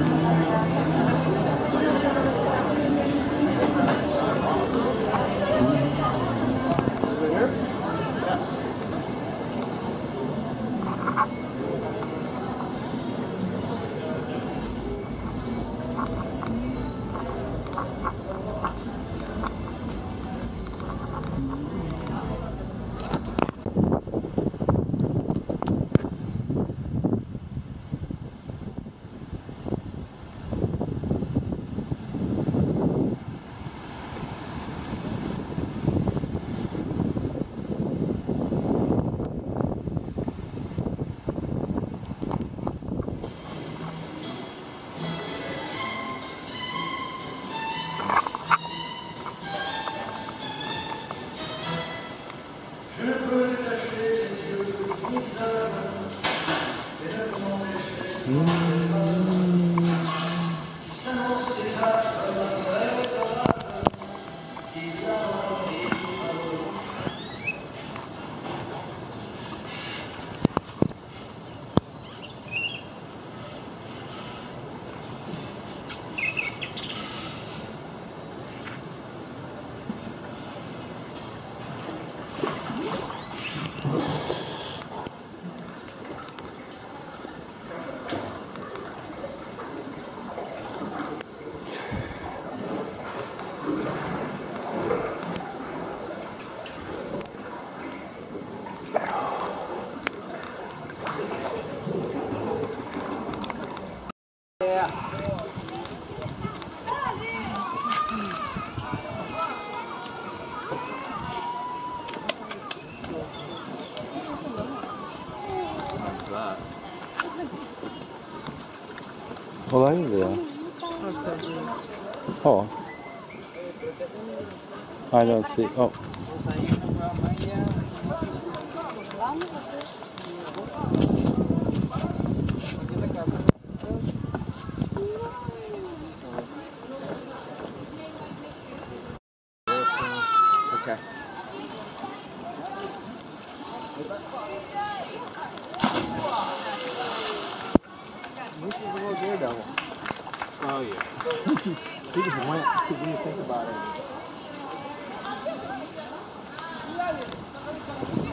ハハハハ! Mm. That is there. Oh. I don't see. Oh. Okay. he, he just went. He didn't think about it.